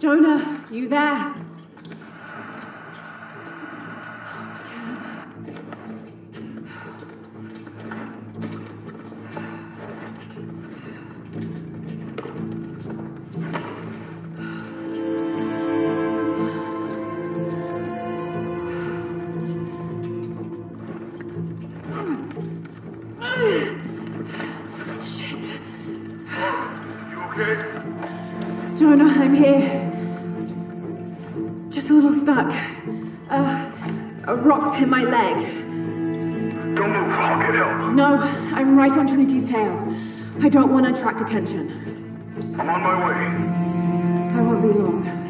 Jonah, you there? A little stuck. Uh, a rock hit my leg. Don't move. I'll get help. No, I'm right on Trinity's tail. I don't want to attract attention. I'm on my way. I won't be long.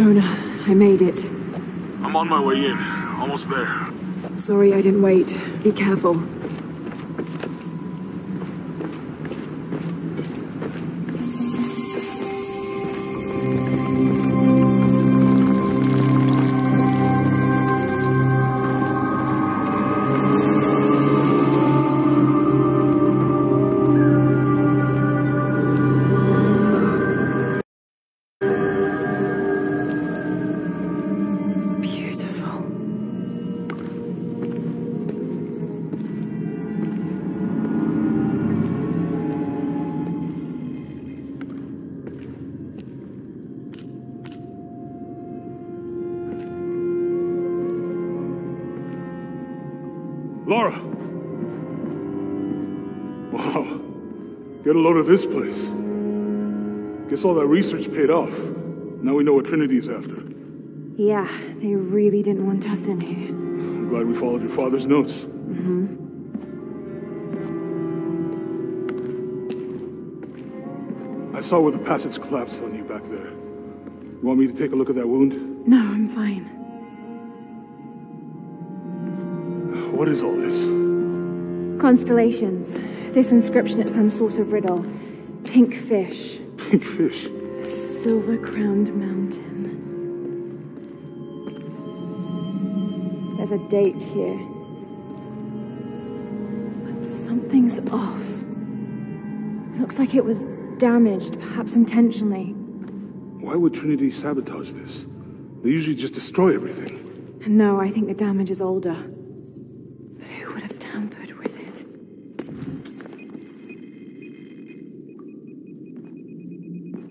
Jonah, I made it. I'm on my way in. Almost there. Sorry I didn't wait. Be careful. Get a load of this place. Guess all that research paid off. Now we know what Trinity is after. Yeah, they really didn't want us in here. I'm glad we followed your father's notes. Mm-hmm. I saw where the passage collapsed on you back there. You want me to take a look at that wound? No, I'm fine. What is all this? Constellations. This inscription is some sort of riddle. Pink fish. Pink fish. Silver crowned mountain. There's a date here. But something's off. It looks like it was damaged, perhaps intentionally. Why would Trinity sabotage this? They usually just destroy everything. No, I think the damage is older. But who would have tampered with it?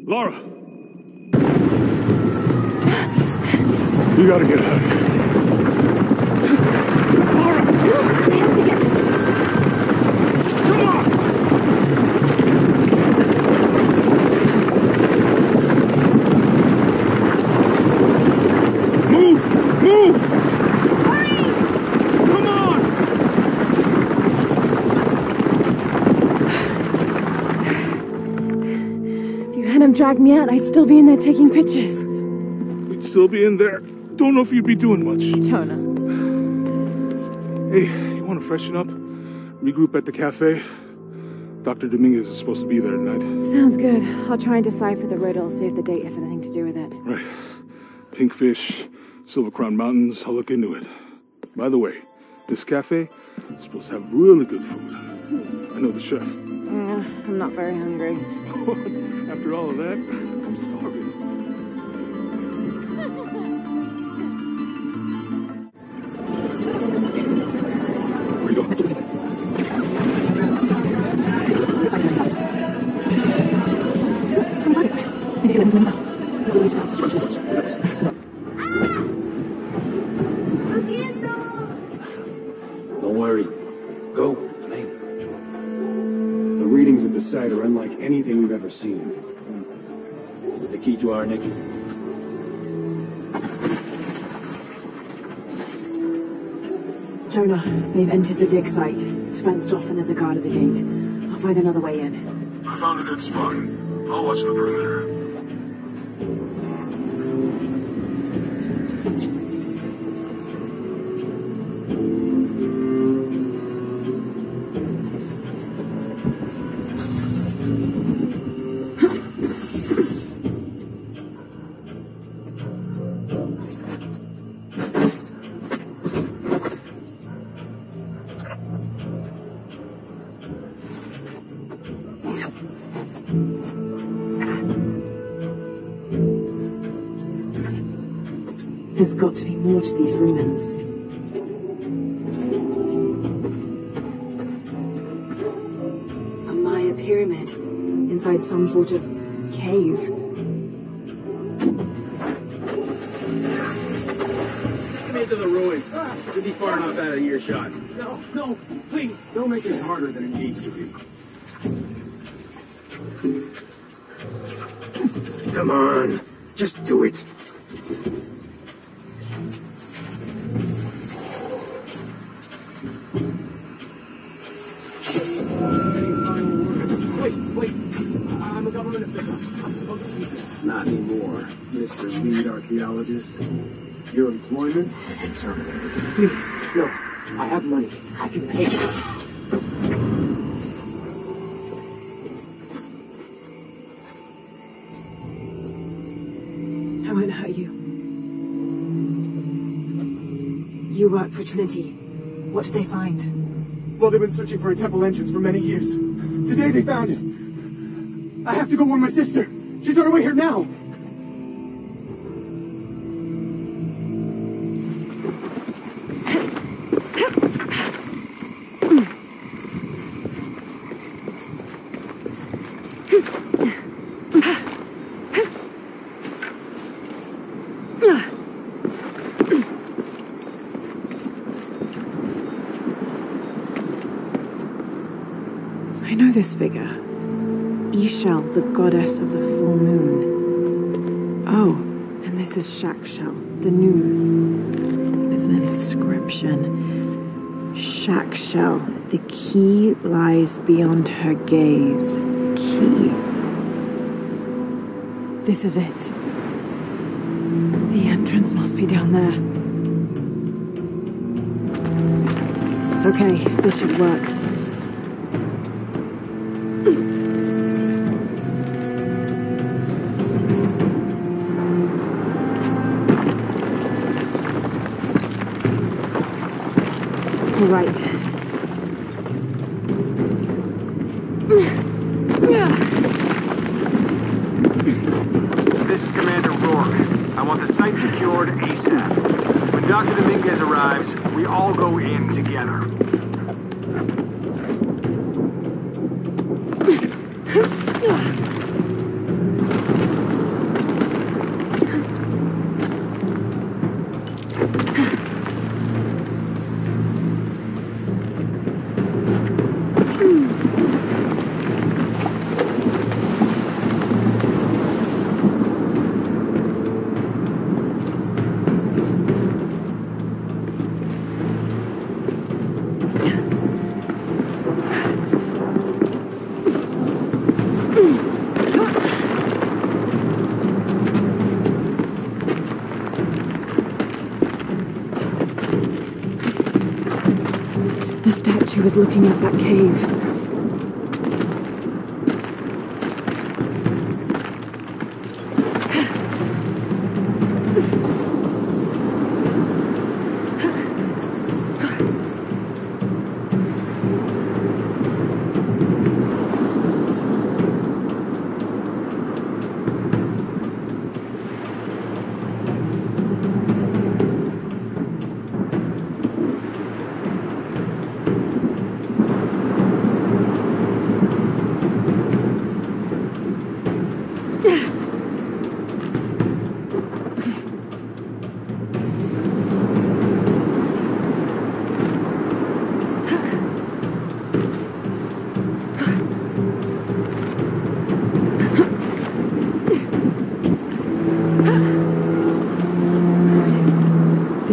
Lara! You gotta get out of here. Lara! Have to get this. Come on! Move! Move! Hurry! Come on! If you hadn't dragged me out, I'd still be in there taking pictures. We'd still be in there. Don't know if you'd be doing much. Jonah. Hey, you want to freshen up? Regroup at the cafe? Dr. Dominguez is supposed to be there tonight. Sounds good. I'll try and decipher the riddle, see if the date has anything to do with it. Right. Pink fish, Silver Crown Mountains, I'll look into it. By the way, this cafe is supposed to have really good food. I know the chef. Mm, I'm not very hungry. After all of that, I'm starving. Readings at the site are unlike anything we've ever seen. It's the key to our Nikki. Jonah, they've entered the dig site. It's fenced off and there's a guard at the gate. I'll find another way in. I found a good spot. I'll watch the perimeter. There's got to be more to these ruins. A Maya pyramid inside some sort of cave. Get into the ruins. You'll be far enough out of earshot. No, no, please. Don't make this harder than it needs to be. Come on. Just do it. Wait, wait. I'm a government official. I'm supposed to be there. Not anymore, Mr. Lead Archaeologist. Your employment has been terminated. Please, no. I have money. I can pay it. I won't hurt you. You work for Trinity. What did they find? Well, they've been searching for a temple entrance for many years. Today they found it. I have to go warn my sister. She's on her way here now. Know this figure. Ix Chel, the goddess of the full moon. Oh, and this is Chak Chel, the new moon. There's an inscription. Chak Chel, the key lies beyond her gaze. Key. This is it. The entrance must be down there. Okay, this should work. Right. This is Commander Rourke. I want the site secured ASAP. When Dr. Dominguez arrives, we all go in together. The statue is looking at that cave.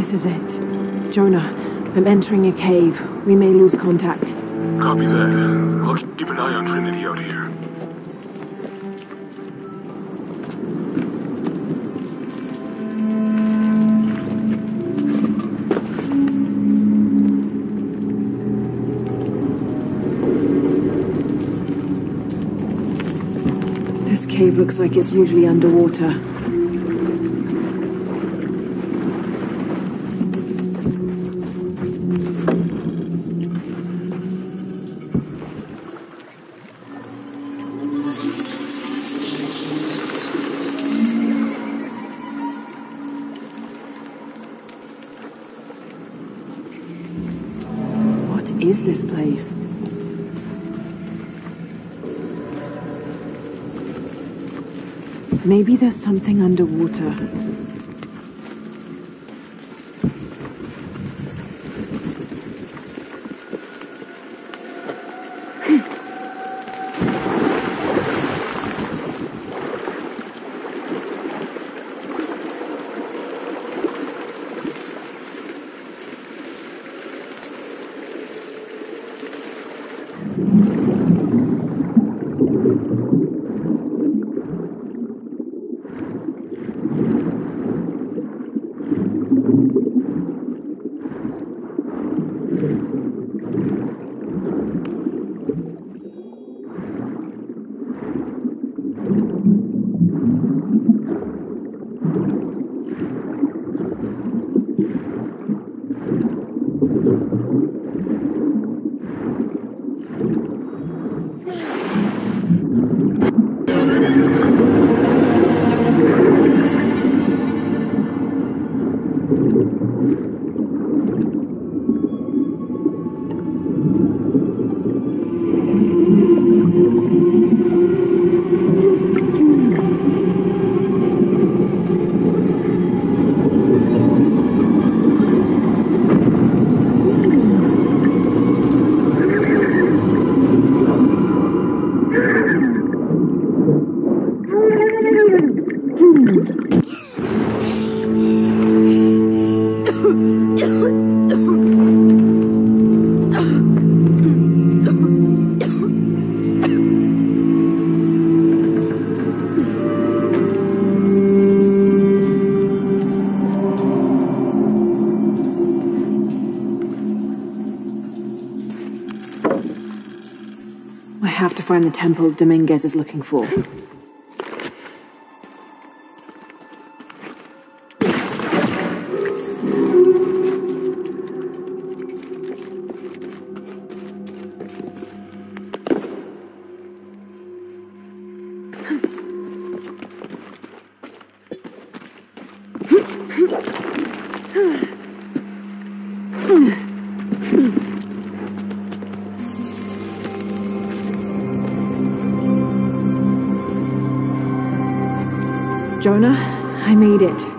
This is it. Jonah, I'm entering a cave. We may lose contact. Copy that. I'll keep an eye on Trinity out here. This cave looks like it's usually underwater. Is this place? Maybe there's something underwater. Find the temple Dominguez is looking for. Jonah, I made it.